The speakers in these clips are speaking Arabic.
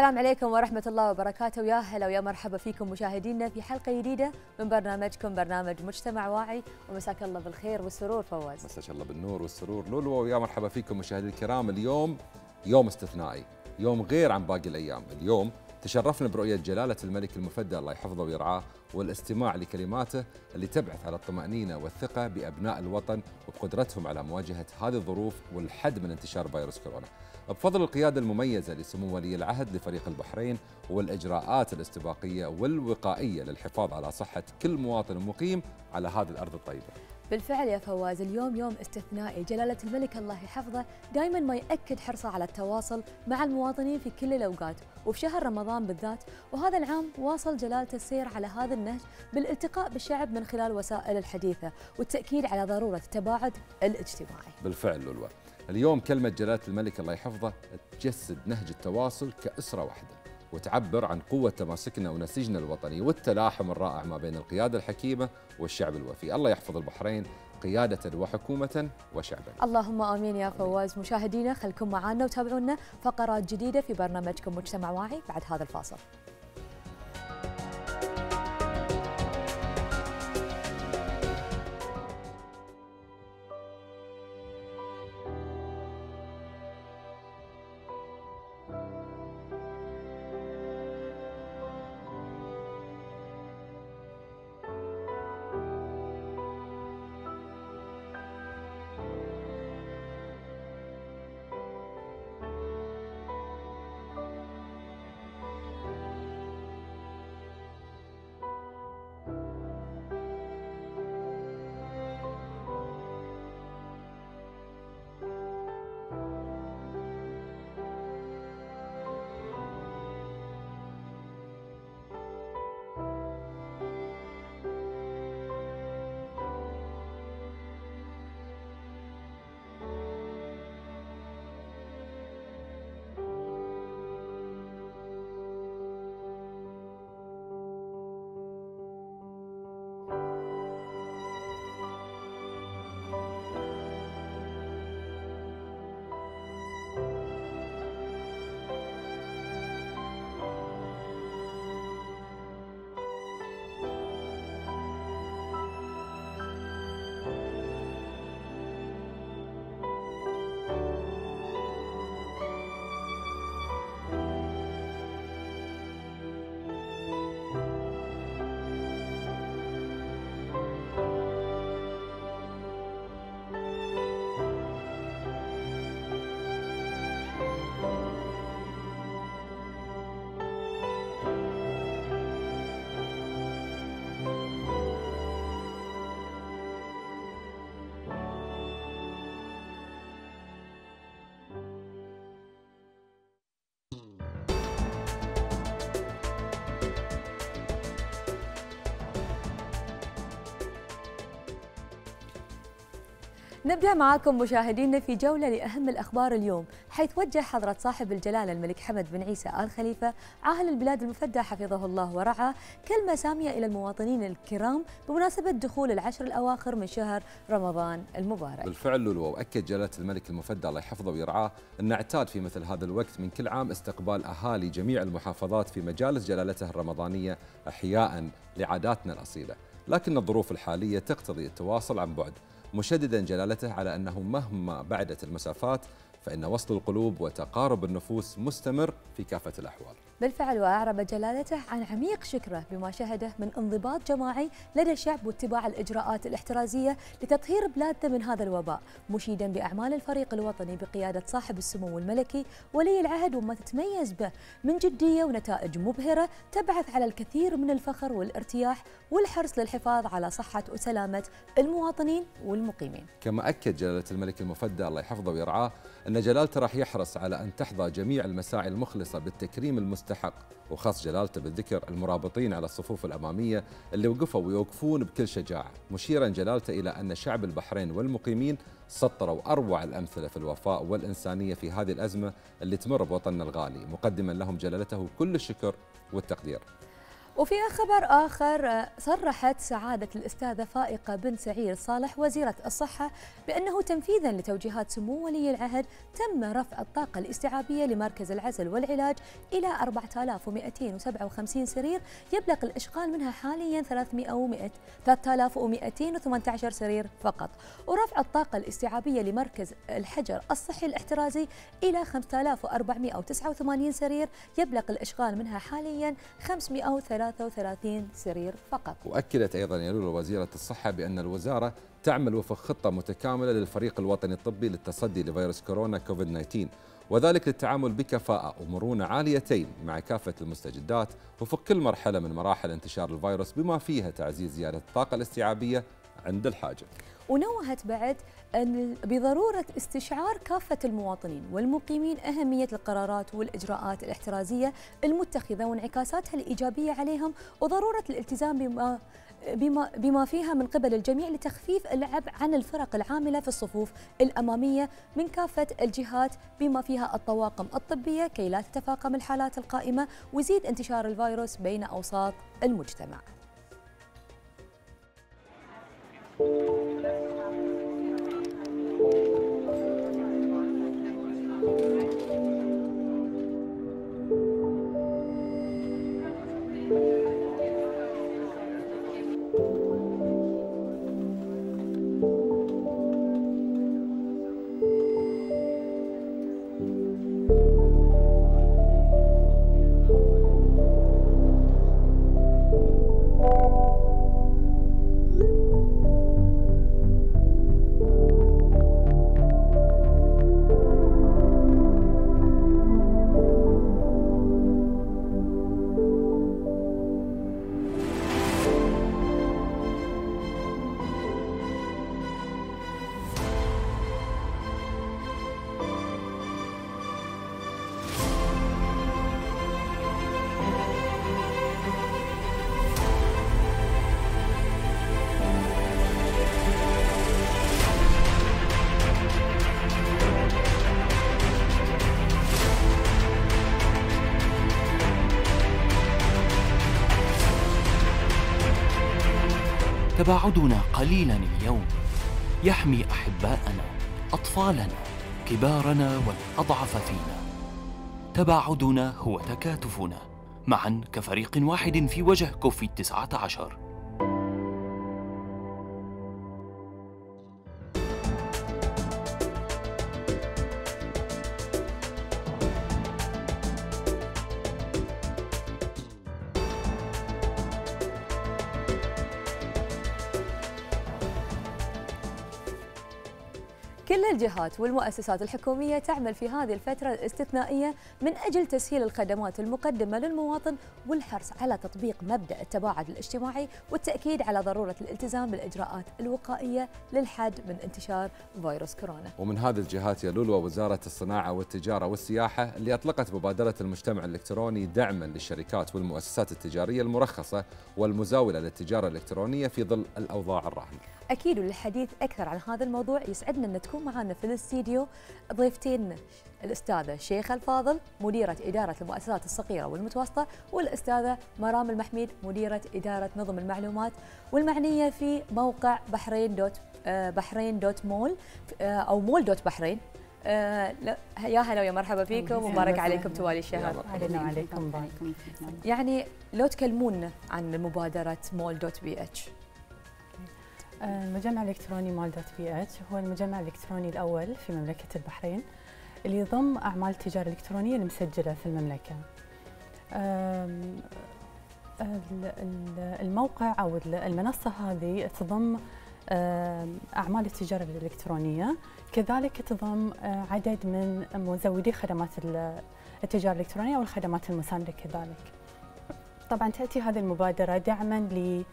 السلام عليكم ورحمة الله وبركاته. ويا هلا ويا مرحبا فيكم مشاهدينا في حلقة جديدة من برنامجكم برنامج مجتمع واعي. ومساك الله بالخير والسرور فواز. مساك الله بالنور والسرور. لولو ويا مرحبا فيكم مشاهدينا الكرام. اليوم يوم استثنائي يوم غير عن باقي الأيام. اليوم تشرفنا برؤية جلالة الملك المفدى الله يحفظه ويرعاه والاستماع لكلماته اللي تبعث على الطمأنينة والثقة بأبناء الوطن وبقدرتهم على مواجهة هذه الظروف والحد من انتشار فيروس كورونا. بفضل القيادة المميزة لسمو ولي العهد لفريق البحرين والإجراءات الاستباقية والوقائية للحفاظ على صحة كل مواطن مقيم على هذه الأرض الطيبة. بالفعل يا فواز اليوم يوم استثنائي جلالة الملك الله يحفظه دائما ما يأكد حرصه على التواصل مع المواطنين في كل الأوقات وفي شهر رمضان بالذات وهذا العام واصل جلالة السير على هذا النهج بالالتقاء بالشعب من خلال وسائل الحديثة والتأكيد على ضرورة التباعد الاجتماعي. بالفعل لولو اليوم كلمة جلالة الملك الله يحفظه تجسد نهج التواصل كأسرة واحدة وتعبر عن قوة تماسكنا ونسيجنا الوطني والتلاحم الرائع ما بين القيادة الحكيمة والشعب الوفي. الله يحفظ البحرين قيادة وحكومة وشعبا. اللهم آمين يا فواز. مشاهدينا خلكم معنا وتابعونا فقرات جديدة في برنامجكم مجتمع واعي بعد هذا الفاصل. نبدأ معاكم مشاهدينا في جولة لأهم الأخبار اليوم حيث وجه حضرة صاحب الجلالة الملك حمد بن عيسى آل خليفة عاهل البلاد المفدى حفظه الله ورعاه كلمة سامية إلى المواطنين الكرام بمناسبة دخول العشر الأواخر من شهر رمضان المبارك. بالفعل لولو وأكد جلالة الملك المفدى الله يحفظه ويرعاه أن اعتاد في مثل هذا الوقت من كل عام استقبال أهالي جميع المحافظات في مجالس جلالته الرمضانية إحياء لعاداتنا الأصيلة. لكن الظروف الحالية تقتضي التواصل عن بعد. مشددا جلالته على أنه مهما بعدت المسافات فإن وصل القلوب وتقارب النفوس مستمر في كافة الأحوال. بالفعل وأعرب جلالته عن عميق شكره بما شهده من انضباط جماعي لدى الشعب واتباع الإجراءات الاحترازية لتطهير بلادنا من هذا الوباء مشيدا بأعمال الفريق الوطني بقيادة صاحب السمو الملكي ولي العهد وما تتميز به من جدية ونتائج مبهرة تبعث على الكثير من الفخر والارتياح والحرص للحفاظ على صحة وسلامة المواطنين والمقيمين. كما أكد جلالة الملك المفدى الله يحفظه ويرعاه أن جلالته راح يحرص على أن تحظى جميع المساعي المخلصة بالتكريم المستحق وخاص جلالته بالذكر المرابطين على الصفوف الأمامية اللي وقفوا ويوقفون بكل شجاعة. مشيرا جلالته إلى أن شعب البحرين والمقيمين سطروا أروع الأمثلة في الوفاء والإنسانية في هذه الأزمة اللي تمر بوطننا الغالي. مقدما لهم جلالته كل الشكر والتقدير. وفي خبر آخر صرحت سعادة الأستاذة فائقة بن سعيد صالح وزيرة الصحة بأنه تنفيذا لتوجيهات سمو ولي العهد تم رفع الطاقة الاستيعابية لمركز العزل والعلاج إلى 4257 سرير يبلغ الإشغال منها حاليا 300 3218 سرير فقط. ورفع الطاقة الاستيعابية لمركز الحجر الصحي الاحترازي إلى 5489 سرير يبلغ الإشغال منها حاليا 533 سرير فقط. وأكدت أيضا يلول وزيرة الصحة بأن الوزارة تعمل وفق خطة متكاملة للفريق الوطني الطبي للتصدي لفيروس كورونا كوفيد 19 وذلك للتعامل بكفاءة ومرونة عاليتين مع كافة المستجدات وفق كل مرحلة من مراحل انتشار الفيروس بما فيها تعزيز زيادة الطاقة الاستيعابية عند الحاجة. ونوهت بعد أن بضرورة استشعار كافة المواطنين والمقيمين أهمية القرارات والإجراءات الاحترازية المتخذة وانعكاساتها الإيجابية عليهم وضرورة الالتزام بما بما, بما فيها من قبل الجميع لتخفيف العبء عن الفرق العاملة في الصفوف الأمامية من كافة الجهات بما فيها الطواقم الطبية كي لا تتفاقم الحالات القائمة ويزيد انتشار الفيروس بين أوساط المجتمع. thank you تباعدنا قليلا اليوم. يحمي أحباءنا أطفالنا كبارنا والأضعف فينا. تباعدنا هو تكاتفنا معا كفريق واحد في وجه كوفيد 19 كل الجهات والمؤسسات الحكومية تعمل في هذه الفترة الاستثنائية من أجل تسهيل الخدمات المقدمة للمواطن والحرص على تطبيق مبدأ التباعد الاجتماعي والتأكيد على ضرورة الالتزام بالإجراءات الوقائية للحد من انتشار فيروس كورونا. ومن هذه الجهات يا لولو وزارة الصناعة والتجارة والسياحة اللي أطلقت مبادرة المجتمع الإلكتروني دعما للشركات والمؤسسات التجارية المرخصة والمزاولة للتجارة الإلكترونية في ظل الأوضاع الراهنة. أكيد وللحديث أكثر عن هذا الموضوع يسعدنا أن تكون معنا في الاستديو ضيفتين الأستاذة شيخة الفاضل مديرة إدارة المؤسسات الصغيرة والمتوسطة والأستاذة مرام المحميد مديرة إدارة نظم المعلومات والمعنية في موقع بحرين دوت آه، بحرين دوت مول آه، أو مول دوت بحرين. آه، يا هلا ويا مرحبا فيكم ومبارك عليكم توالي الشهر وعليكم. بارك يعني لو تكلمونا عن مبادرة mall dot bh المجمع الإلكتروني mall dot bh هو المجمع الإلكتروني الأول في مملكة البحرين اللي يضم أعمال التجاره الالكترونيه المسجلة في المملكة. أم، ال- ال- الموقع أو ال- المنصة هذه تضم أم، أعمال التجارة الإلكترونية كذلك تضم أه، عدد من مزودي خدمات ال- التجارة الإلكترونية والخدمات المساندة كذلك. طبعا تأتي هذه المبادرة دعما آه،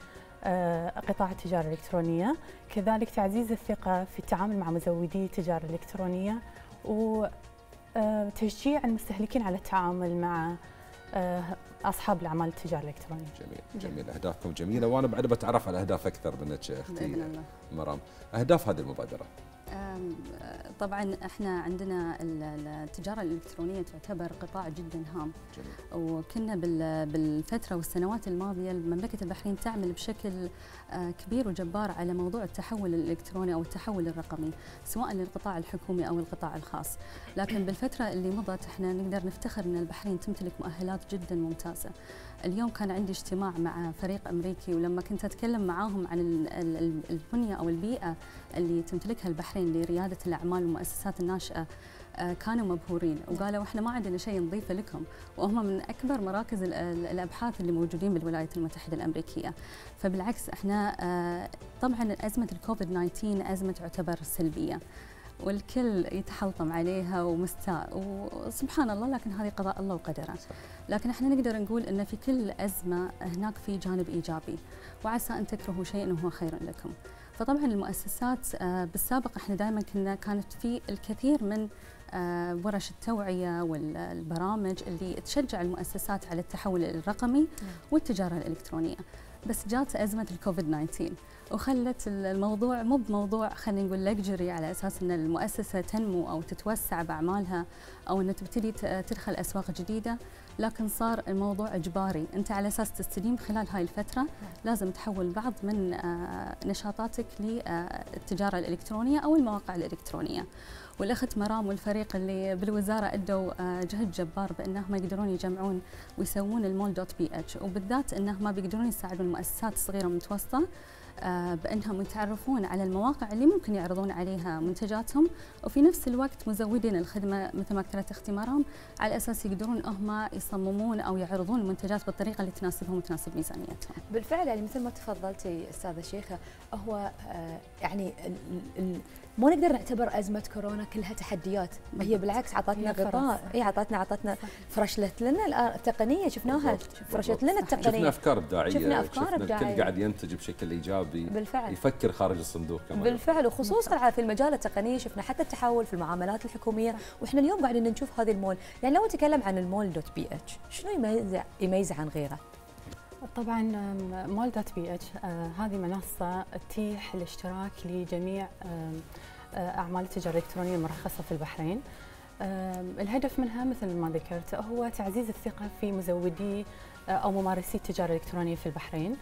قطاع التجارة الإلكترونية. كذلك تعزيز الثقة في التعامل مع مزودي التجارة الإلكترونية وتشجيع المستهلكين على التعامل مع آه، أصحاب الأعمال التجارة الإلكترونية. جميل جميل. أهدافكم جميلة وأنا بعد بتعرف على الأهداف أكثر منك الله. مرام. أهداف هذه المبادرة. طبعا إحنا عندنا التجارة الإلكترونية تعتبر قطاع جدا هام. جميل. وكنا بالفترة والسنوات الماضية مملكة البحرين تعمل بشكل آه، كبير وجبار على موضوع التحول الإلكتروني أو التحول الرقمي سواء للقطاع الحكومي أو القطاع الخاص. لكن بالفترة اللي مضت إحنا نقدر نفتخر إن البحرين تمتلك مؤهلات جدا ممتازة. اليوم كان عندي اجتماع مع فريق أمريكي ولما كنت أتكلم معاهم عن البنية أو البيئة اللي تمتلكها البحرين لريادة الأعمال والمؤسسات الناشئة آه، كانوا مبهورين وقالوا إحنا ما عندنا شيء نضيفه لكم وهم من أكبر مراكز الأبحاث اللي موجودين بالولايات المتحدة الأمريكية. فبالعكس إحنا آه، طبعا أزمة الكوفيد 19 أزمة تعتبر سلبية. والكل يتحلطم عليها ومستاء وسبحان الله لكن هذه قضاء الله وقدره. لكن إحنا نقدر نقول إن في كل أزمة هناك في جانب إيجابي وعسى أن تكرهوا شيئا وهو خير لكم. فطبعا المؤسسات آه، بالسابق إحنا دائما كنا كانت في الكثير من آه، ورش التوعية والبرامج اللي تشجع المؤسسات على التحول الرقمي نعم. والتجارة الإلكترونية. بس جات أزمة الكوفيد 19 وخلت الموضوع مو بموضوع خلينا نقول لكجري على أساس إن المؤسسة تنمو أو تتوسع بأعمالها أو ان تبتدي تدخل أسواق جديدة لكن صار الموضوع إجباري. أنت على أساس تستديم خلال هاي الفترة لازم تحول بعض من آه، نشاطاتك للتجاره الإلكترونية أو المواقع الإلكترونية. والأخت مرام والفريق اللي بالوزارة أدوا آه، جهد جبار بانهم يقدرون يجمعون ويسوون ال mall dot BH وبالذات انهم بيقدرون يساعدون المؤسسات الصغيرة والمتوسطة آه، بأنهم يتعرفون على المواقع اللي ممكن يعرضون عليها منتجاتهم وفي نفس الوقت مزودين الخدمة مثل ما ذكرت أختي مرام على أساس يقدرون هم يصممون أو يعرضون المنتجات بالطريقة اللي تناسبهم وتناسب ميزانيتهم. بالفعل يعني مثل ما تفضلتي أستاذة شيخة هو آه، يعني مو نقدر نعتبر أزمة كورونا كلها تحديات. هي بالعكس عطتنا غطاء. إي عطتنا عطتنا فرشلت لنا التقنية شفناها فرشت لنا التقنية. شفنا أفكار إبداعية شفنا أفكار إبداعية. الكل قاعد ينتج بشكل إيجابي بالفعل. يفكر خارج الصندوق كمان. بالفعل وخصوصا في المجال التقني شفنا حتى التحول في المعاملات الحكومية وإحنا اليوم قاعدين نشوف هذه المول. يعني لو نتكلم عن ال mall dot BH شنو يميز يميز عن غيره؟ طبعا mall dot BH آه هذه منصة تتيح الاشتراك لجميع آه أعمال التجارة الإلكترونية المرخصة في البحرين. الهدف منها مثل ما ذكرت هو تعزيز الثقة في مزودي آه، أو ممارسي التجارة الإلكترونية في البحرين.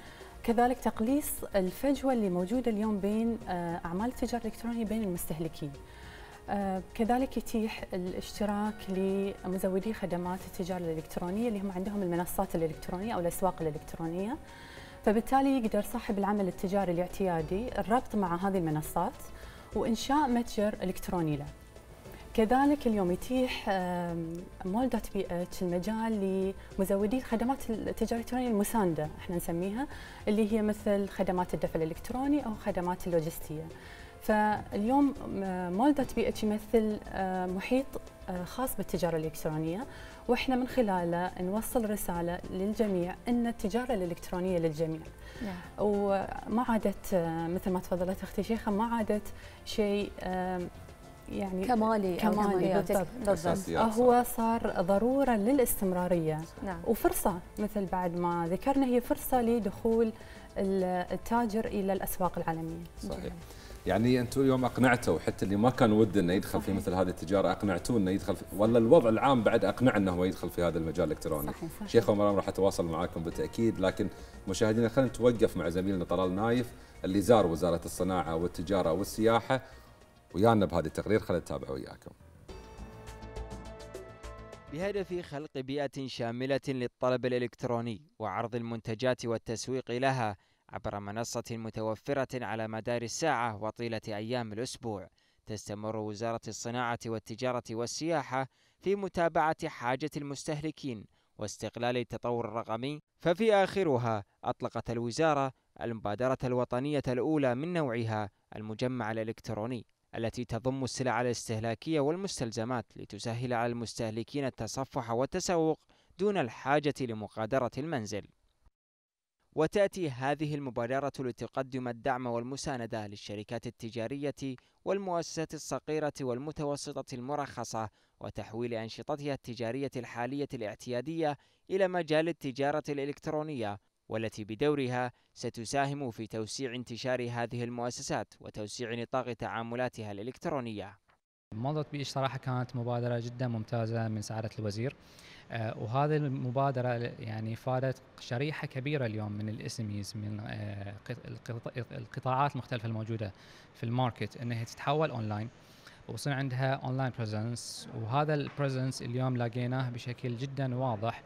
كذلك تقليص الفجوة اللي موجودة اليوم بين أعمال التجارة الإلكترونية بين المستهلكين. كذلك يتيح الاشتراك لمزودي خدمات التجارة الإلكترونية اللي هم عندهم المنصات الإلكترونية أو الأسواق الإلكترونية. فبالتالي يقدر صاحب العمل التجاري الاعتيادي الربط مع هذه المنصات وإنشاء متجر إلكتروني له. كذلك اليوم يتيح mall dot BH المجال لمزودي خدمات التجارة الإلكترونية المساندة إحنا نسميها اللي هي مثل خدمات الدفع الإلكتروني أو خدمات اللوجستية. فاليوم mall dot BH يمثل محيط خاص بالتجارة الإلكترونية وإحنا من خلاله نوصل رسالة للجميع إن التجارة الإلكترونية للجميع. نعم. وما عادت مثل ما تفضلت أختي شيخة ما عادت شيء يعني كمالي كمالي. بالضبط. بالضبط. هو صار ضرورة للاستمرارية. نعم. وفرصة مثل بعد ما ذكرنا هي فرصة لدخول التاجر إلى الأسواق العالمية. صحيح. يعني أنتم اليوم أقنعتوا حتى اللي ما كان وده إنه يدخل في مثل هذه التجارة أقنعتوه إنه يدخل في ولا الوضع العام بعد اقنع انه هو يدخل في هذا المجال الإلكتروني صحيح صحيح. شيخ عمران راح أتواصل معاكم بالتأكيد لكن مشاهدينا خلينا نتوقف مع زميلنا طلال نايف اللي زار وزارة الصناعة والتجارة والسياحة ويانا بهذا التقرير خلينا نتابع وياكم. بهدف خلق بيئة شاملة للطلب الإلكتروني وعرض المنتجات والتسويق لها عبر منصة متوفرة على مدار الساعة وطيلة أيام الأسبوع. تستمر وزارة الصناعة والتجارة والسياحة في متابعة حاجة المستهلكين واستغلال التطور الرقمي. ففي آخرها أطلقت الوزارة المبادرة الوطنية الأولى من نوعها المجمع الإلكتروني التي تضم السلع الاستهلاكية والمستلزمات لتسهل على المستهلكين التصفح والتسوق دون الحاجة لمغادرة المنزل. وتأتي هذه المبادرة لتقدم الدعم والمساندة للشركات التجارية والمؤسسات الصغيرة والمتوسطة المرخصة وتحويل أنشطتها التجارية الحالية الاعتيادية إلى مجال التجارة الإلكترونية والتي بدورها ستساهم في توسيع انتشار هذه المؤسسات وتوسيع نطاق تعاملاتها الإلكترونية. mall dot BH صراحة كانت مبادرة جدا ممتازة من سعادة الوزير. وهذه المبادرة يعني فادت شريحة كبيرة اليوم من ال SMEs من آه القطاعات المختلفة الموجودة في ال market إنها تتحول أونلاين وصار عندها online business وهذا ال business اليوم لاقيناه بشكل جدا واضح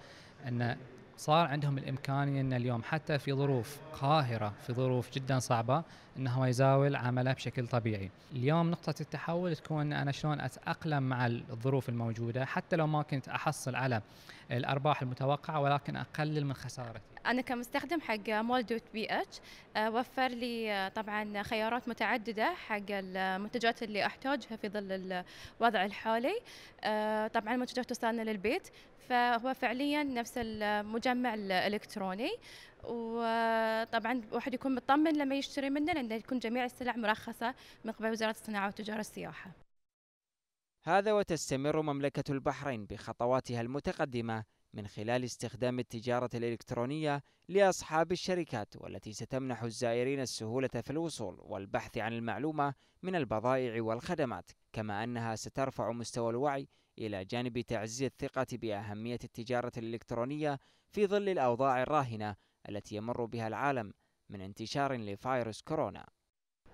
إن صار عندهم الإمكانية أن اليوم حتى في ظروف قاهرة في ظروف جدا صعبة إنه هو يزاول عمله بشكل طبيعي. اليوم نقطة التحول تكون أنا شلون أتأقلم مع الظروف الموجودة حتى لو ما كنت أحصل على الأرباح المتوقعة ولكن أقلل من خسارتي. أنا كمستخدم حق mall dot BH وفر لي طبعا خيارات متعددة حق المنتجات اللي أحتاجها في ظل الوضع الحالي طبعا المنتجات توصلنا للبيت فهو فعليا نفس المجمع الإلكتروني وطبعا واحد يكون مطمن لما يشتري منه لأن تكون جميع السلع مرخصة من قبل وزارة الصناعة والتجاره والسياحه. هذا وتستمر مملكة البحرين بخطواتها المتقدمة من خلال استخدام التجارة الإلكترونية لأصحاب الشركات والتي ستمنح الزائرين السهولة في الوصول والبحث عن المعلومة من البضائع والخدمات كما أنها سترفع مستوى الوعي إلى جانب تعزيز الثقة بأهمية التجارة الإلكترونية في ظل الأوضاع الراهنة التي يمر بها العالم من انتشار لفيروس كورونا.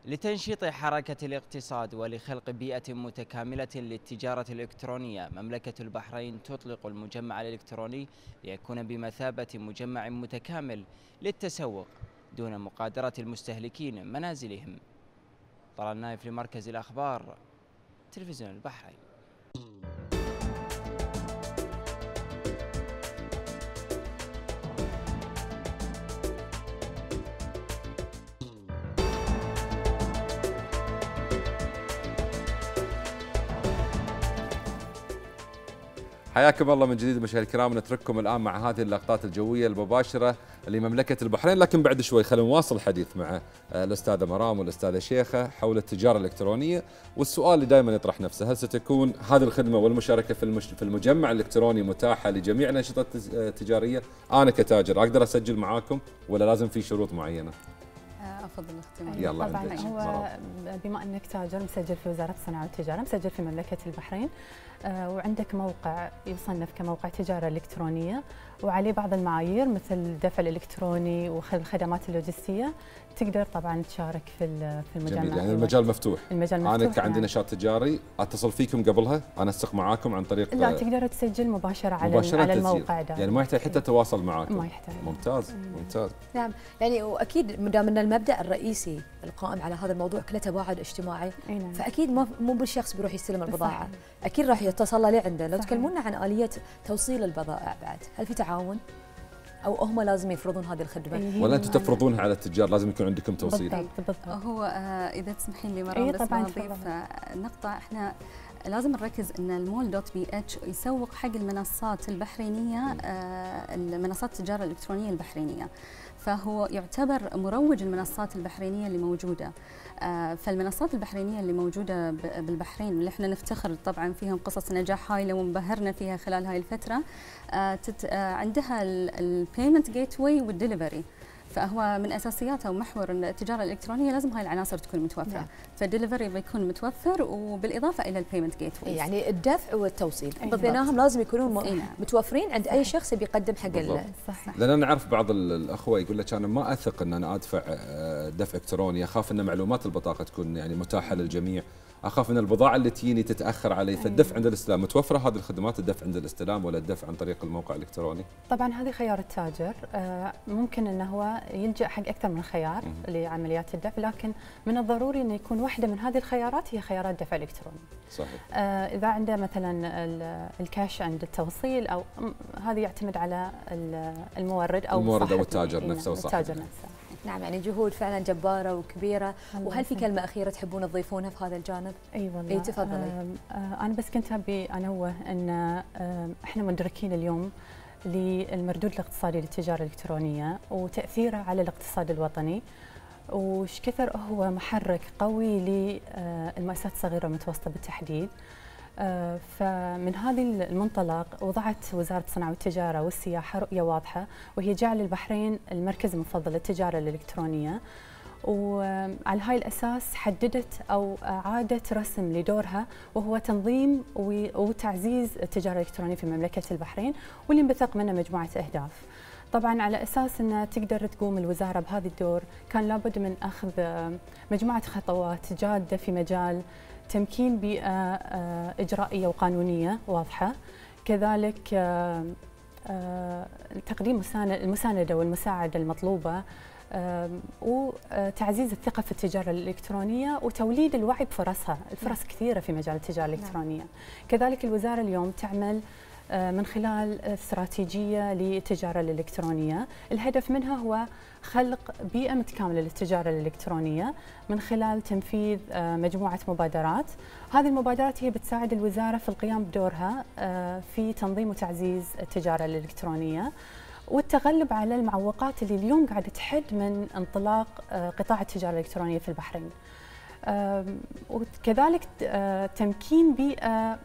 لتنشيط حركة الاقتصاد ولخلق بيئة متكاملة للتجارة الإلكترونية مملكة البحرين تطلق المجمع الإلكتروني ليكون بمثابة مجمع متكامل للتسوق دون مقادرة المستهلكين منازلهم. طلال نايف لمركز الأخبار تلفزيون البحرين. حياكم الله من جديد مشاهدينا الكرام نترككم الآن مع هذه اللقطات الجوية المباشرة لمملكه البحرين لكن بعد شوي خلينا نواصل الحديث مع الأستاذة مرام والأستاذة شيخة حول التجارة الإلكترونية والسؤال اللي دائما يطرح نفسه هل ستكون هذه الخدمة والمشاركة في في المجمع الإلكتروني متاحة لجميع الأنشطة التجارية؟ أنا كتاجر أقدر أسجل معاكم ولا لازم في شروط معينة؟ أفضل اختيار يلا طبعا. هو. بما أنك تاجر مسجل في وزارة الصناعه والتجاره مسجل في مملكة البحرين آه، وعندك موقع يصنف كموقع تجارة إلكترونية وعليه بعض المعايير مثل الدفع الإلكتروني والخدمات اللوجستية تقدر طبعا تشارك في في المجمع جميل يعني. المجال مفتوح المجال أنا مفتوح كعندي نعم. نشاط تجاري أتصل فيكم قبلها انسق معاكم عن طريق لا تقدر تسجل مباشرة على مباشرة على تسجيل. الموقع ده يعني ما يحتاج حتى تواصل معاكم ما يحتاج ممتاز ممتاز نعم يعني وأكيد ما دام ان المبدأ الرئيسي القائم على هذا الموضوع كله تباعد اجتماعي. أي نعم. فأكيد ما مو بالشخص بيروح يستلم البضاعة. صحيح. أكيد راح يتصل لي عنده. لو. تكلمونا عن آلية توصيل البضائع بعد هل في تعاون؟ أو هم لازم يفرضون هذه الخدمة؟ إيه، ولا أنتم تفرضونها على التجار؟ لازم يكون عندكم توصيل. بالضبط بالضبط. هو آه، إذا تسمحين لي مرام إيه بس تفضلي. آه، نقطة. إحنا لازم نركز إن ال mall dot BH يسوق حق المنصات البحرينية آه، المنصات التجارة الإلكترونية البحرينية. فهو يعتبر مروج المنصات البحرينية اللي موجودة. آه، فالمنصات البحرينية اللي موجودة ب- بالبحرين اللي إحنا نفتخر طبعا فيهم قصص نجاح هايلة وانبهرنا فيها خلال هاي الفترة. آه، آه، عندها ال payment gateway وال delivery فهو من اساسياتها ومحور التجارة الإلكترونية لازم هاي العناصر تكون متوفرة. نعم. فالدليفري بيكون متوفر وبالإضافة إلى ال payment gate يعني الدفع والتوصيل. أي بينهم لازم يكونون م- نعم. متوفرين عند أي شخص بيقدم حق صح لأن أنا أعرف بعض ال- الأخوة يقول لك أنا ما أثق إن أنا أدفع آه، دفع إلكتروني. أخاف إن معلومات البطاقة تكون يعني متاحة للجميع. أخاف ان البضاعة اللي تجيني تتأخر علي فالدفع عند الاستلام متوفرة هذه الخدمات الدفع عند الاستلام ولا الدفع عن طريق الموقع الإلكتروني؟ طبعا هذه خيار التاجر. آه، ممكن إنه هو يلجا حق أكثر من خيار. لعمليات الدفع لكن من الضروري إنه يكون واحدة من هذه الخيارات هي خيارات دفع إلكتروني. صحيح. آه، إذا عنده مثلا ال- الكاش عند التوصيل أو هذا يعتمد على ال- المورد أو المورد صاحب- التاجر نفسه وصاحبه. التاجر نفسه. نعم يعني جهود فعلا جبارة وكبيرة وهل في. كلمة أخيرة تحبون تضيفونها في هذا الجانب؟ أي والله إي تفضلي. آه، أنا بس كنت أبي أنوه إن إحنا مدركين اليوم للمردود الاقتصادي للتجارة الإلكترونية وتأثيره على الاقتصاد الوطني وش كثر هو محرك قوي للمؤسسات الصغيرة والمتوسطة بالتحديد آه، فمن هذه المنطلق وضعت وزارة الصناعة والتجارة والسياحة رؤية واضحة وهي جعل البحرين المركز المفضل للتجارة الإلكترونية. وعلى هاي الأساس حددت أو أعادت رسم لدورها وهو تنظيم وتعزيز التجارة الإلكترونية في مملكة البحرين واللي انبثق منه مجموعة أهداف. طبعا على أساس إنها تقدر تقوم الوزارة بهذا الدور كان لابد من أخذ مجموعة خطوات جادة في مجال تمكين بيئة آه، إجرائية وقانونية واضحة كذلك آه، آه، تقديم المساندة والمساعدة المطلوبة وتعزيز الثقة في التجارة الإلكترونية وتوليد الوعي بفرصها، الفرص كثيرة في مجال التجارة نعم. الإلكترونية. كذلك الوزارة اليوم تعمل من خلال استراتيجية للتجارة الإلكترونية، الهدف منها هو خلق بيئة متكاملة للتجارة الإلكترونية من خلال تنفيذ آه، مجموعة مبادرات، هذه المبادرات هي بتساعد الوزارة في القيام بدورها آه، في تنظيم وتعزيز التجارة الإلكترونية. والتغلب على المعوقات اللي اليوم قاعدة تحد من انطلاق قطاع التجارة الإلكترونية في البحرين. وكذلك تمكين بيئة آه،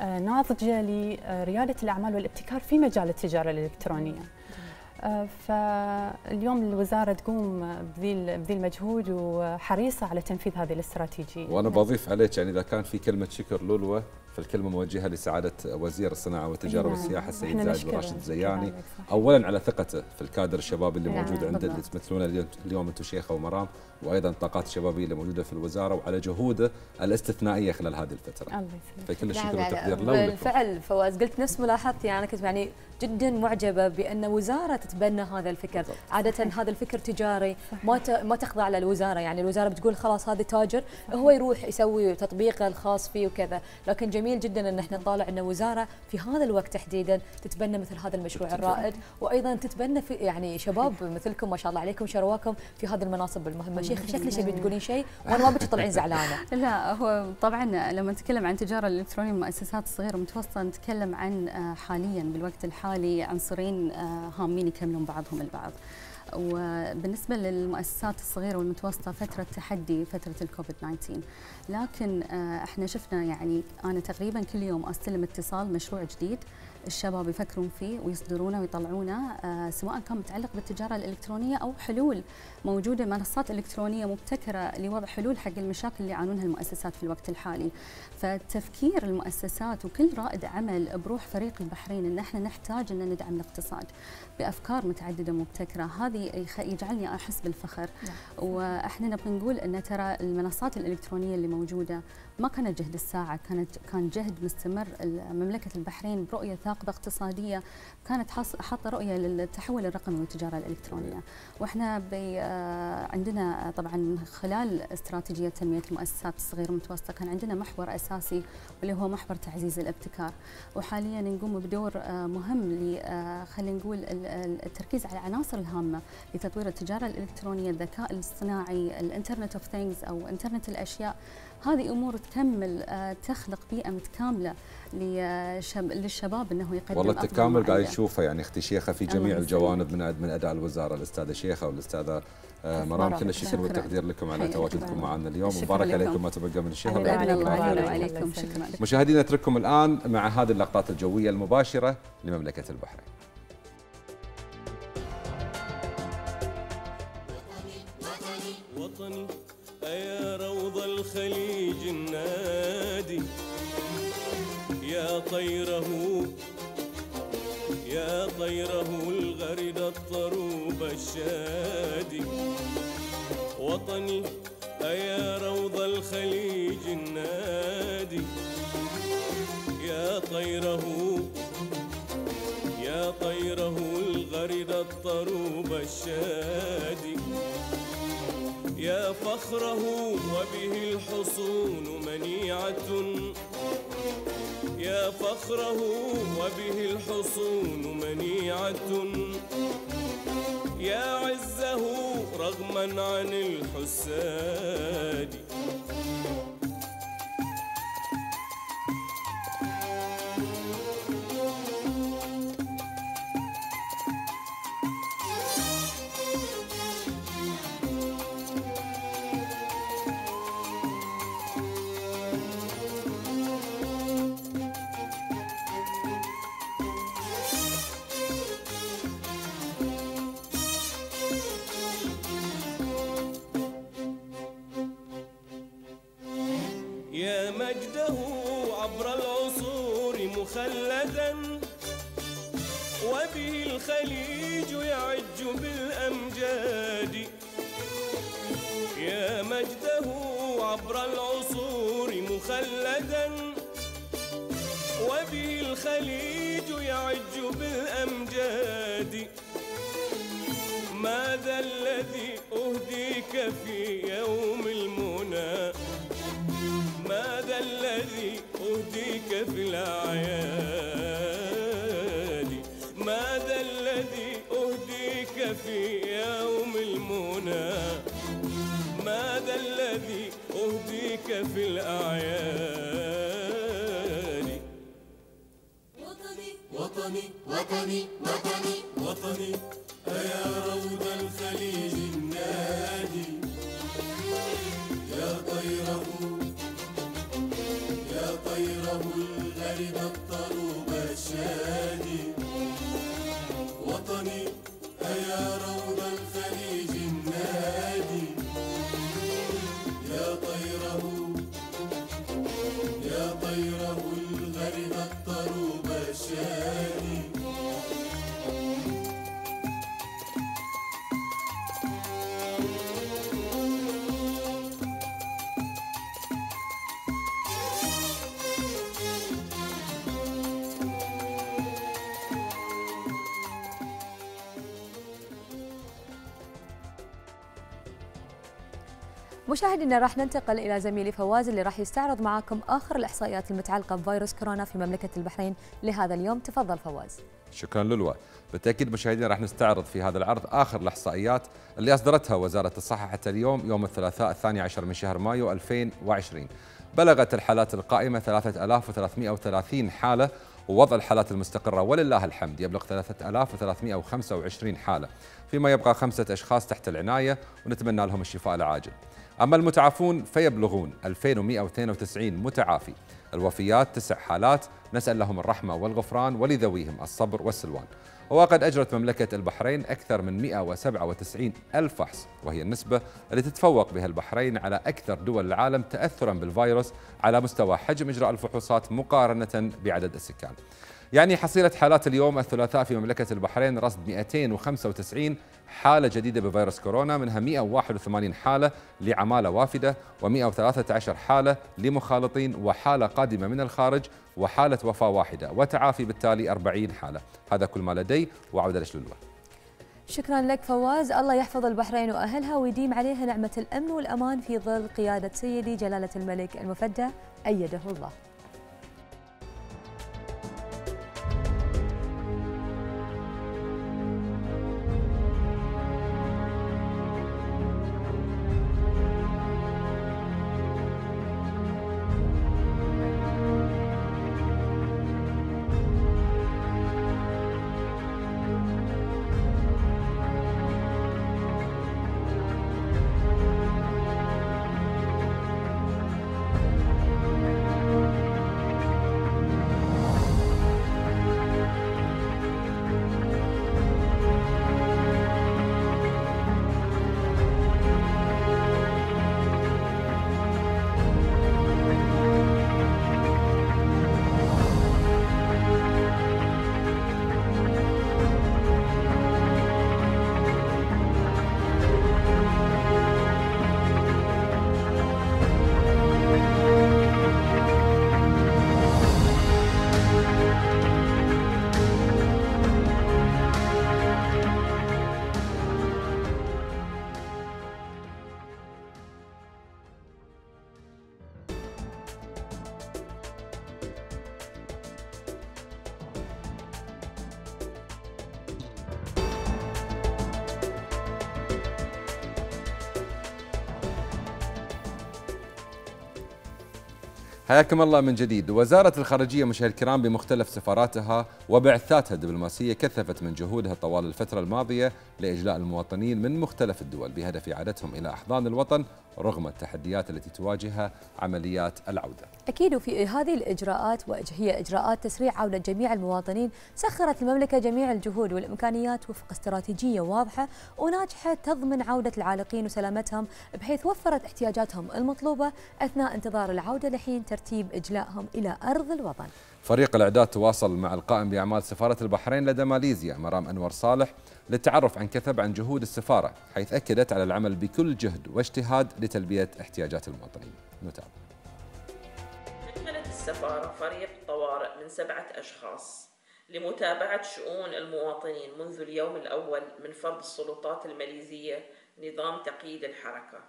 ناضجه لرياده الأعمال والابتكار في مجال التجارة الإلكترونية. آه، فاليوم الوزارة تقوم بذي بذي المجهود وحريصة على تنفيذ هذه الاستراتيجية. وأنا بضيف عليك يعني إذا كان في كلمة شكر لولوة فالكلمة موجهة لسعادة وزير الصناعة والتجارة نعم. والسياحة السيد زايد بن راشد الزياني اولا على ثقته في الكادر الشبابي اللي نعم. موجود عنده اللي تمثلونه اليوم أنتم شيخة ومرام وأيضا الطاقات الشبابيه اللي موجودة في الوزارة وعلى جهوده الاستثنائية خلال هذه الفترة. الله يسلمك. فكل الشكر والتقدير. له بالفعل فواز قلت نفس ملاحظتي أنا كنت يعني جدا معجبة بأن وزارة تتبنى هذا الفكر، عادة هذا الفكر تجاري ما ما تخضع للوزاره يعني الوزارة بتقول خلاص هذا تاجر هو يروح يسوي تطبيقه الخاص فيه وكذا، لكن جميل جدا أن إحنا نطالع أن وزارة في هذا الوقت تحديدا تتبنى مثل هذا المشروع الرائد. وأيضا تتبنى في يعني شباب مثلكم ما شاء الله عليكم شرواكم في هذه المناصب المهمة، شيخ شكلك تبي تقولين شيء وأنا ما بتطلعين زعلانة. لا هو طبعا لما نتكلم عن التجاره الإلكترونية والمؤسسات الصغيره والمتوسطه نتكلم عن آه، حاليا بالوقت الحالي عنصرين آه، هامين يكملون بعضهم البعض. وبالنسبة للمؤسسات الصغيرة والمتوسطة فترة تحدي فترة الكوفيد 19 لكن آه، إحنا شفنا يعني أنا تقريبا كل يوم أستلم اتصال مشروع جديد الشباب يفكرون فيه ويصدرونه ويطلعونه آه، سواء كان متعلق بالتجارة الإلكترونية أو حلول موجودة منصات إلكترونية مبتكرة لوضع حلول حق المشاكل اللي يعانونها المؤسسات في الوقت الحالي. فتفكير المؤسسات وكل رائد عمل بروح فريق البحرين إن إحنا نحتاج إن ندعم الاقتصاد بأفكار متعددة مبتكره، هذه يجعلني أحس بالفخر. نعم. وإحنا نبغى نقول إن ترى المنصات الإلكترونية اللي موجودة ما كانت جهد الساعة كانت كان جهد مستمر مملكة البحرين برؤية ثاقبة اقتصادية كانت حاطة رؤية للتحول الرقمي والتجارة الإلكترونية. وإحنا آه، عندنا طبعا خلال استراتيجية تنمية المؤسسات الصغيرة والمتوسطة كان عندنا محور أساسي واللي هو محور تعزيز الابتكار. وحاليا نقوم بدور آه، مهم آه، خلينا نقول التركيز على العناصر الهامة لتطوير التجارة الإلكترونية الذكاء الاصطناعي ال internet of things أو إنترنت الأشياء. هذه أمور تكمل آه، تخلق بيئة متكاملة للشباب إنه يقدم والله التكامل قاعد نشوفه يعني أختي شيخة في جميع الجوانب من من أداء الوزارة الأستاذة شيخة والأستاذة آه، مرام كل الشكر والتقدير لكم على تواجدكم معنا اليوم. مبارك عليكم ما تبقى من الشهر وعليكم. شكرا مشاهدينا نترككم الآن مع هذه اللقطات الجوية المباشرة لمملكة البحرين. وطني يا روض الخليج النادي. يا طيره يا طيره الغرد الطروب الشادي وطني أيا روض الخليج النادي يا طيره يا طيره الغرد الطروب الشادي يا فخره وبه الحصون منيعة. يا فخره وبه الحصون منيعة. يا عزه رغما عن الحساد. أهديك في الأعياد وطني وطني وطني وطني وطني. مشاهدينا راح ننتقل إلى زميلي فواز اللي راح يستعرض معاكم آخر الإحصائيات المتعلقة بفيروس كورونا في مملكة البحرين لهذا اليوم. تفضل فواز. شكرا للوى بالتأكيد مشاهدينا راح نستعرض في هذا العرض آخر الإحصائيات اللي أصدرتها وزارة الصحة حتى اليوم يوم الثلاثاء الثاني عشر من شهر مايو 2020 بلغت الحالات القائمة 3330 حالة ووضع الحالات المستقرة ولله الحمد يبلغ 3325 حالة فيما يبقى خمسة أشخاص تحت العناية ونتمنى لهم الشفاء العاجل. أما المتعافون فيبلغون 2192 متعافي. الوفيات تسع حالات نسأل لهم الرحمة والغفران ولذويهم الصبر والسلوان. وقد أجرت مملكة البحرين أكثر من 197 ألف فحص وهي النسبة التي تتفوق بها البحرين على أكثر دول العالم تأثرا بالفيروس على مستوى حجم إجراء الفحوصات مقارنة بعدد السكان. يعني حصيلة حالات اليوم الثلاثاء في مملكة البحرين رصد 295 حالة جديدة بفيروس كورونا منها 181 حالة لعمالة وافدة و113 حالة لمخالطين وحالة قادمة من الخارج وحالة وفاة واحدة وتعافي بالتالي 40 حالة. هذا كل ما لدي وعودة لشلولوة شكرا لك فواز. الله يحفظ البحرين وأهلها ويديم عليها نعمة الأمن والأمان في ظل قيادة سيدي جلالة الملك المفدى أيده الله. حياكم الله من جديد. وزارة الخارجية مشاهدي الكرام بمختلف سفاراتها وبعثاتها الدبلوماسية كثفت من جهودها طوال الفترة الماضية لإجلاء المواطنين من مختلف الدول بهدف إعادتهم إلى أحضان الوطن رغم التحديات التي تواجهها عمليات العودة. أكيد وفي هذه الإجراءات وهي إجراءات تسريع عودة جميع المواطنين سخرت المملكة جميع الجهود والإمكانيات وفق استراتيجية واضحة وناجحة تضمن عودة العالقين وسلامتهم بحيث وفرت احتياجاتهم المطلوبة أثناء انتظار العودة لحين ترتيب إجلائهم إلى أرض الوطن. فريق الإعداد تواصل مع القائم بأعمال سفارة البحرين لدى ماليزيا مرام أنور صالح للتعرف عن كثب عن جهود السفارة حيث أكدت على العمل بكل جهد واجتهاد لتلبية احتياجات المواطنين. نتابع. السفارة فريق طوارئ من سبعة أشخاص لمتابعة شؤون المواطنين منذ اليوم الأول من فرض السلطات الماليزية نظام تقييد الحركة.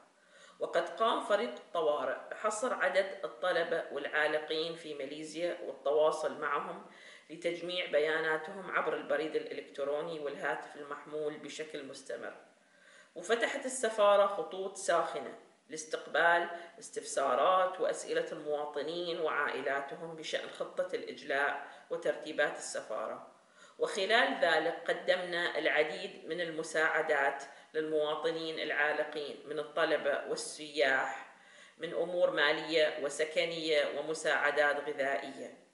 وقد قام فريق الطوارئ بحصر عدد الطلبة والعالقين في ماليزيا والتواصل معهم لتجميع بياناتهم عبر البريد الإلكتروني والهاتف المحمول بشكل مستمر. وفتحت السفارة خطوط ساخنة لاستقبال استفسارات وأسئلة المواطنين وعائلاتهم بشأن خطة الإجلاء وترتيبات السفارة. وخلال ذلك قدمنا العديد من المساعدات للمواطنين العالقين من الطلبة والسياح من أمور مالية وسكنية ومساعدات غذائية.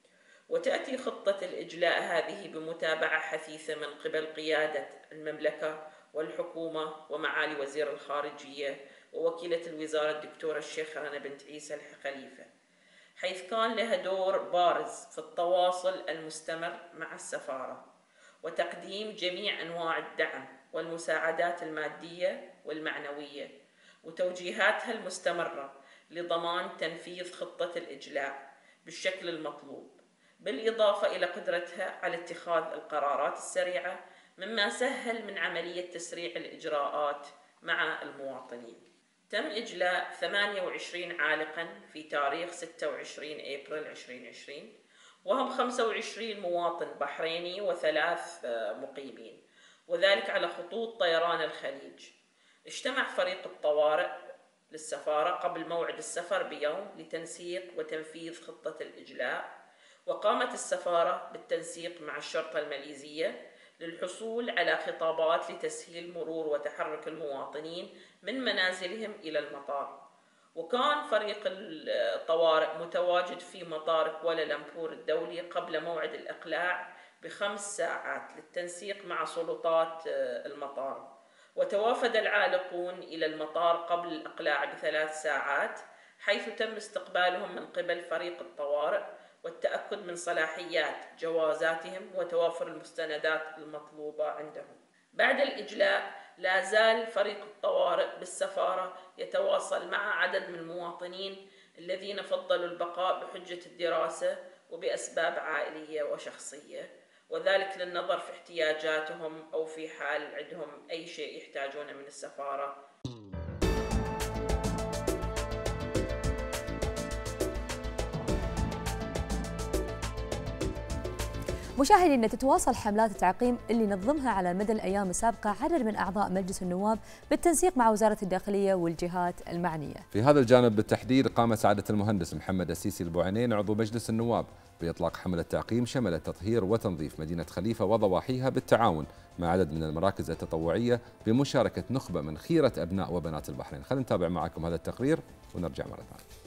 وتأتي خطة الإجلاء هذه بمتابعة حثيثة من قبل قيادة المملكة والحكومة ومعالي وزير الخارجية ووكيلة الوزارة الدكتورة الشيخ رنا بنت عيسى الخليفة حيث كان لها دور بارز في التواصل المستمر مع السفارة وتقديم جميع أنواع الدعم والمساعدات المادية والمعنوية وتوجيهاتها المستمرة لضمان تنفيذ خطة الإجلاء بالشكل المطلوب. بالإضافة إلى قدرتها على اتخاذ القرارات السريعة مما سهل من عملية تسريع الإجراءات مع المواطنين. تم إجلاء 28 عالقا في تاريخ 26 أبريل 2020 وهم 25 مواطن بحريني وثلاث مقيمين وذلك على خطوط طيران الخليج. اجتمع فريق الطوارئ للسفارة قبل موعد السفر بيوم لتنسيق وتنفيذ خطة الإجلاء. وقامت السفارة بالتنسيق مع الشرطة الماليزية للحصول على خطابات لتسهيل مرور وتحرك المواطنين من منازلهم إلى المطار. وكان فريق الطوارئ متواجد في مطار كوالالمبور الدولي قبل موعد الإقلاع بخمس ساعات للتنسيق مع سلطات المطار. وتوافد العالقون إلى المطار قبل الإقلاع بثلاث ساعات حيث تم استقبالهم من قبل فريق الطوارئ والتأكد من صلاحيات جوازاتهم وتوافر المستندات المطلوبة عندهم. بعد الإجلاء لا زال فريق الطوارئ بالسفارة يتواصل مع عدد من المواطنين الذين فضلوا البقاء بحجة الدراسة وبأسباب عائلية وشخصية. وذلك للنظر في احتياجاتهم أو في حال عندهم أي شيء يحتاجونه من السفارة. مشاهدينا تتواصل حملات التعقيم اللي نظمها على مدى الأيام السابقة عدد من أعضاء مجلس النواب بالتنسيق مع وزارة الداخلية والجهات المعنية. في هذا الجانب بالتحديد قام سعادة المهندس محمد السيسي البوعينين عضو مجلس النواب بإطلاق حملة تعقيم شملت تطهير وتنظيف مدينة خليفة وضواحيها بالتعاون مع عدد من المراكز التطوعية بمشاركة نخبة من خيرة أبناء وبنات البحرين. خلينا نتابع معكم هذا التقرير ونرجع مرة ثانية.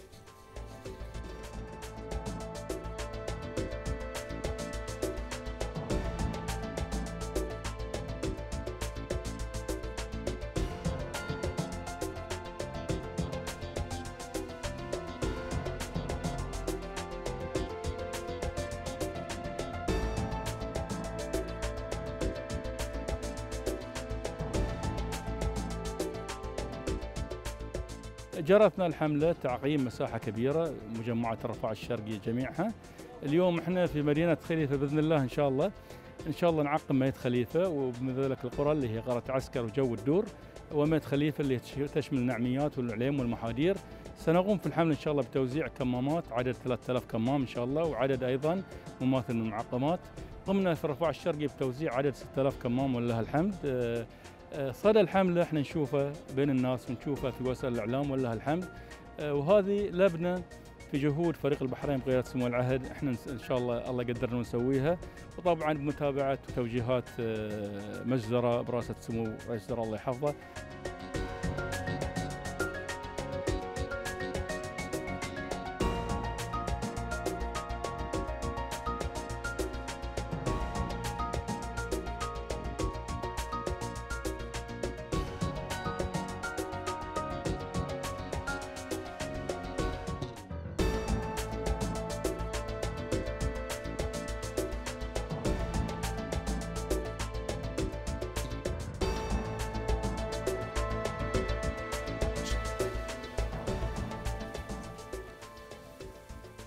جرتنا الحملة تعقيم مساحة كبيرة مجمعات الرفاع الشرقي جميعها. اليوم إحنا في مدينة خليفة بإذن الله إن شاء الله. إن شاء الله نعقم ميت خليفة ومن ذلك القرى اللي هي قرى عسكر وجو الدور وميت خليفة اللي تشمل النعميات والعليم والمحادير سنقوم في الحمل إن شاء الله بتوزيع كمامات عدد 3000 كمام إن شاء الله وعدد أيضا مماثل من المعقمات قمنا في الرفاع الشرقي بتوزيع عدد 6000 كمام ولله الحمد. صدى الحملة إحنا نشوفه بين الناس ونشوفه في وسائل الإعلام ولله الحمد وهذه لبنة في جهود فريق البحرين بقيادة سمو العهد إحنا إن شاء الله الله قدرنا نسويها وطبعا بمتابعة وتوجيهات مجزرة براسة سمو رئيس الله يحفظه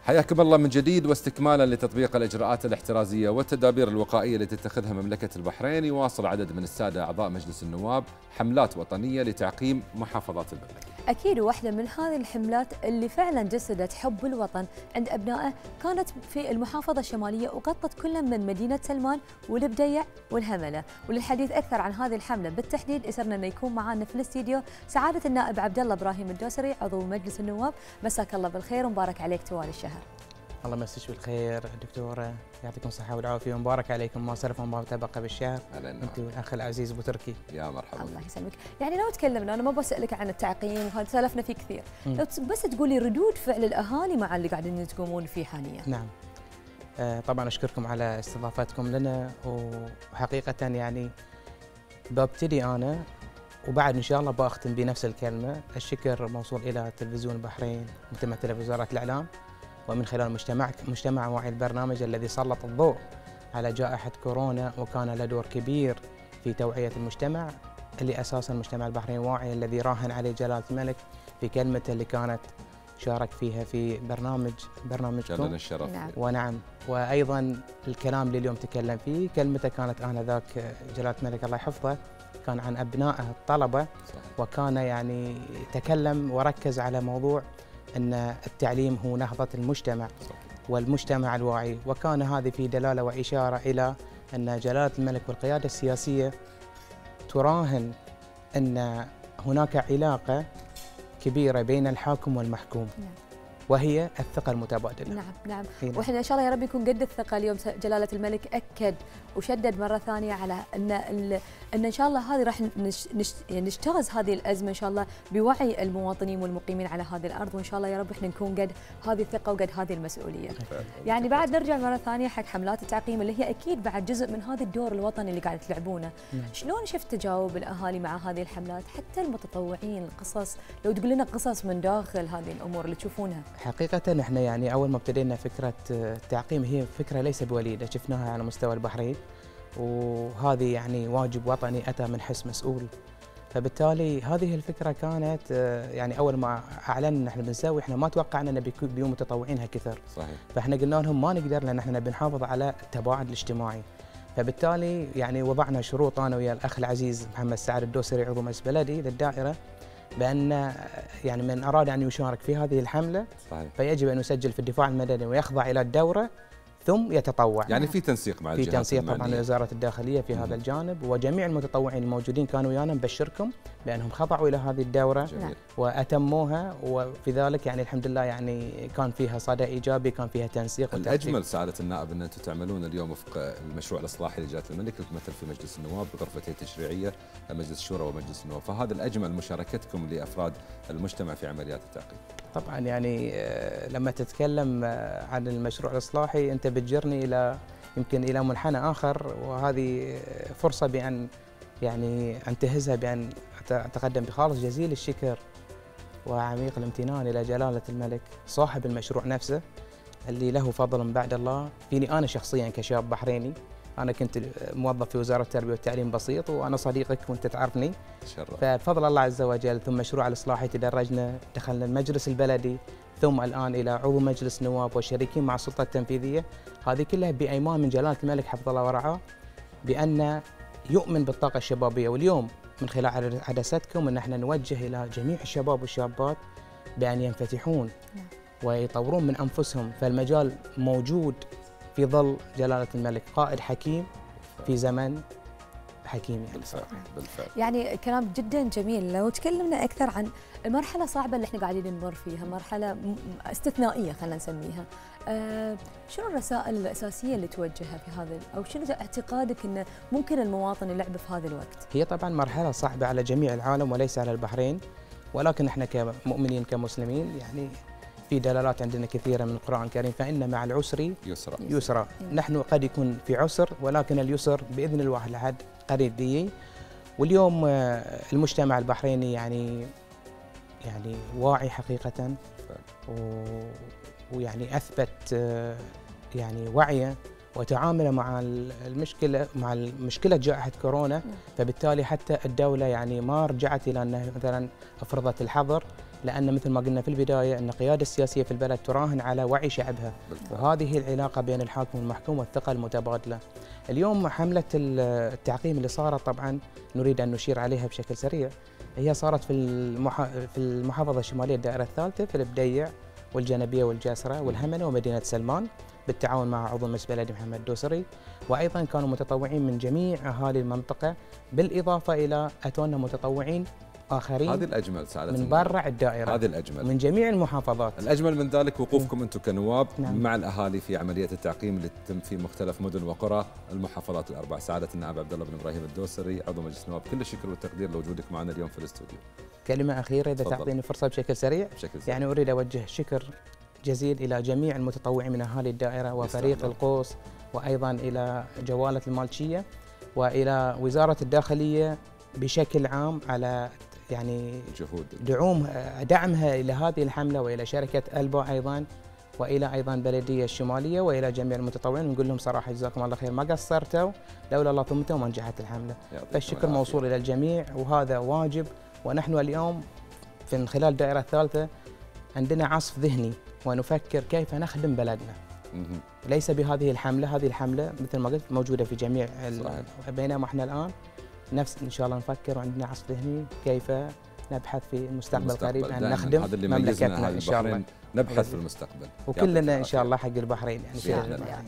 حياكم الله من جديد واستكمالا لتطبيق الإجراءات الاحترازية والتدابير الوقائية التي تتخذها مملكة البحرين يواصل عدد من السادة أعضاء مجلس النواب حملات وطنية لتعقيم محافظات المملكة. أكيد واحدة من هذه الحملات اللي فعلا جسدت حب الوطن عند أبنائه كانت في المحافظة الشمالية وغطت كل من مدينة سلمان والبديع والهملة. وللحديث أكثر عن هذه الحملة بالتحديد يسرنا أنه يكون معنا في الاستديو سعادة النائب عبد الله إبراهيم الدوسري عضو مجلس النواب. مساك الله بالخير ومبارك عليك توالي الشهر. الله يمسيك بالخير دكتورة. يعطيكم الصحة والعافية. ومبارك عليكم. ما صرف وما تبقى بالشهر. أنت والأخ العزيز أبو تركي. يا مرحبا الله يسلمك. يعني لو تكلمنا أنا ما بسألك عن التعقيم وهذا سالفنا فيه كثير. مم. لو بس تقولي ردود فعل الأهالي مع اللي قاعدين تقومون فيه حاليا. نعم. آه، طبعا أشكركم على استضافتكم لنا وحقيقة يعني ببتدي أنا وبعد إن شاء الله بأختم بنفس الكلمة. الشكر موصول إلى تلفزيون البحرين متمثله في وزارة الإعلام. ومن خلال مجتمع مجتمع واعي البرنامج الذي سلط الضوء على جائحة كورونا وكان له دور كبير في توعية المجتمع اللي أساسا المجتمع البحريني واعي الذي راهن عليه جلالة الملك في كلمته اللي كانت شارك فيها في برنامج برنامجكم كان لنا الشرف نعم. ونعم وأيضا الكلام اللي اليوم تكلم فيه كلمته كانت آنذاك جلالة الملك الله يحفظه كان عن أبنائه الطلبة صحيح. وكان يعني تكلم وركز على موضوع أن التعليم هو نهضة المجتمع. والمجتمع الواعي وكان هذه في دلالة وإشارة إلى أن جلالة الملك والقيادة السياسية تراهن أن هناك علاقة كبيرة بين الحاكم والمحكوم نعم. وهي الثقة المتبادلة نعم نعم نعم. وإحنا إن شاء الله يا رب يكون قد الثقة اليوم جلالة الملك أكد وشدد مرة ثانية على أن ال- أن إن شاء الله هذه راح نش يعني هذه الأزمة إن شاء الله بوعي المواطنين والمقيمين على هذه الأرض وإن شاء الله يا رب إحنا نكون قد هذه الثقة وقد هذه المسؤولية. يعني بعد نرجع مرة ثانية حق حملات التعقيم اللي هي أكيد بعد جزء من هذا الدور الوطني اللي قاعد تلعبونه. نعم. شلون شفت تجاوب الأهالي مع هذه الحملات حتى المتطوعين القصص لو تقول لنا قصص من داخل هذه الأمور اللي تشوفونها. حقيقة إحنا يعني أول ما ابتدينا فكرة آه، التعقيم هي فكرة ليس بوليدة شفناها على مستوى البحرين وهذه يعني واجب وطني أتى من حس مسؤول. فبالتالي هذه الفكرة كانت آه، يعني أول ما أعلنا إحنا بنسوي إحنا ما توقعنا أن بيكون بيوم متطوعين هالكثر. صحيح. فإحنا قلنا لهم ما نقدر لأن إحنا بنحافظ على التباعد الاجتماعي. فبالتالي يعني وضعنا شروط أنا ويا الأخ العزيز محمد سعد الدوسري عضو مجلس بلدي للدائرة بأن آه، يعني من أراد أن يشارك في هذه الحملة صحيح. فيجب أن يسجل في الدفاع المدني ويخضع إلى الدورة. ثم يتطوع يعني في تنسيق مع في الجهات تنسيق طبعا. وزاره الداخلية في مم. هذا الجانب وجميع المتطوعين الموجودين كانوا ويانا نبشركم بأنهم خضعوا إلى هذه الدورة جميل وأتموها وفي ذلك يعني الحمد لله يعني كان فيها صدى إيجابي كان فيها تنسيق. الأجمل سعادة النائب أن أنتم تعملون اليوم وفق المشروع الإصلاحي لجلاله الملك المتمثل في مجلس النواب بغرفتين تشريعية مجلس الشورى ومجلس النواب فهذا الأجمل مشاركتكم لأفراد المجتمع في عمليات التعقيم طبعا يعني آه، لما تتكلم آه، عن المشروع الإصلاحي أنت بتجرني إلى يمكن إلى منحنى آخر وهذه فرصة بأن يعني أنتهزها بأن أتقدم بخالص. جزيل الشكر وعميق الامتنان إلى جلالة الملك صاحب المشروع نفسه اللي له فضل بعد الله. فيني أنا شخصيا كشاب بحريني أنا كنت موظف في وزارة التربية والتعليم بسيط وأنا صديقك وأنت تعرفني. تشرف فبفضل الله عز وجل ثم مشروع الإصلاحي تدرجنا دخلنا المجلس البلدي ثم الآن إلى عضو مجلس نواب وشريكين مع السلطة التنفيذية. هذه كلها بأيمان من جلالة الملك حفظه الله ورعاه بأن يؤمن بالطاقة الشبابية. واليوم من خلال عد- عدستكم أن إحنا نوجه إلى جميع الشباب والشابات بأن ينفتحون نعم. ويطورون من أنفسهم. فالمجال موجود في ظل جلالة الملك قائد حكيم في زمن حكيم يعني. بالفعل بالفعل. يعني كلام جدا جميل. لو تكلمنا أكثر عن المرحلة الصعبه اللي إحنا قاعدين نمر فيها مرحلة استثنائية خلينا نسميها أه شنو الرسائل الأساسية اللي توجهها في هذا؟ أو شنو اعتقادك انه ممكن المواطن يلعب في هذا الوقت؟ هي طبعا مرحلة صعبة على جميع العالم وليس على البحرين ولكن إحنا كمؤمنين كمسلمين يعني في دلالات عندنا كثيرة من القرآن الكريم فإن مع العسر يسرى يسرا. نحن قد يكون في عسر ولكن اليسر بإذن الواحد الأحد قريب دي. واليوم آه، المجتمع البحريني يعني يعني واعي حقيقة. و... ويعني أثبت آه، يعني وعيه وتعامله مع ال- المشكلة مع مشكله جائحة كورونا. فبالتالي حتى الدولة يعني ما رجعت إلى إنها مثلا أفرضت الحظر. لأن مثل ما قلنا في البداية أن القياده السياسية في البلد تراهن على وعي شعبها. وهذه هي العلاقة بين الحاكم والمحكوم والثقة المتبادلة. اليوم حملة ال- التعقيم اللي صارت طبعا نريد أن نشير عليها بشكل سريع. هي صارت في المح... في المحافظة الشمالية الدائرة الثالثة في البديع والجنبية والجاسرة والهمنة ومدينة سلمان بالتعاون مع عضو مجلس بلدي محمد دوسري. وأيضا كانوا متطوعين من جميع أهالي المنطقة بالإضافة إلى أتونا متطوعين اخرين هذه الأجمل سعادة من. برا الدائرة هذه الأجمل من جميع المحافظات الأجمل من ذلك وقوفكم أنتم كنواب نعم. مع الأهالي في عملية التعقيم اللي تتم في مختلف مدن وقرى المحافظات الأربع سعادة النائب عبد الله بن إبراهيم الدوسري عضو مجلس النواب كل الشكر والتقدير لوجودك معنا اليوم في الاستوديو كلمة أخيرة إذا. تعطيني فرصة بشكل سريع بشكل سريع. يعني أريد أوجه شكر جزيل إلى جميع المتطوعين من أهالي الدائرة وفريق. القوس وأيضا إلى جوالة المالشيه وإلى وزارة الداخلية بشكل عام على يعني جهود. دعوم دعمها إلى هذه الحملة وإلى شركة البا أيضا وإلى أيضا بلدية الشمالية وإلى جميع المتطوعين. ونقول لهم صراحة جزاكم الله خير. ما قصرتوا لولا الله ثمتوا وما نجحت الحملة. فالشكر. موصول إلى الجميع وهذا واجب. ونحن اليوم في من خلال الدائره الثالثة عندنا عصف ذهني ونفكر كيف نخدم بلدنا. ليس بهذه الحملة. هذه الحملة مثل ما قلت موجودة في جميع. بينما إحنا الآن. نفس إن شاء الله نفكر وعندنا عصف ذهني كيف نبحث في المستقبل القريب ان نخدم مملكتنا إن شاء الله. نبحث في المستقبل. وكلنا إن. شاء الله حق البحرين يعني. الله.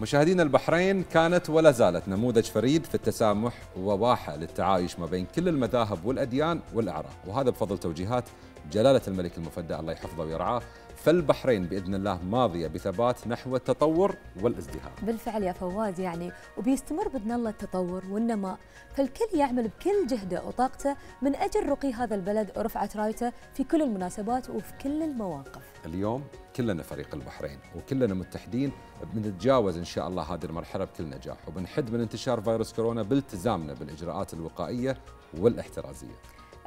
مشاهدينا البحرين كانت ولا زالت نموذج فريد في التسامح وواحة للتعايش ما بين كل المذاهب والأديان والأعراق وهذا بفضل توجيهات جلالة الملك المفدى الله يحفظه ويرعاه. فالبحرين بإذن الله ماضية بثبات نحو التطور والازدهار. بالفعل يا فواز يعني وبيستمر بإذن الله التطور والنماء. فالكل يعمل بكل جهده وطاقته من أجل رقي هذا البلد ورفعة رايته في كل المناسبات وفي كل المواقف. اليوم كلنا فريق البحرين وكلنا متحدين بنتجاوز إن شاء الله هذه المرحلة بكل نجاح وبنحد من انتشار فيروس كورونا بالتزامنا بالإجراءات الوقائية والاحترازية.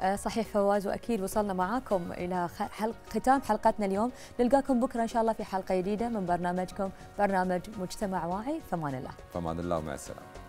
آه، صحيح فواز وأكيد وصلنا معاكم إلى حلق ختام حلقتنا اليوم نلقاكم بكرة إن شاء الله في حلقة جديدة من برنامجكم برنامج مجتمع واعي فمان الله فمان الله ومع السلامة.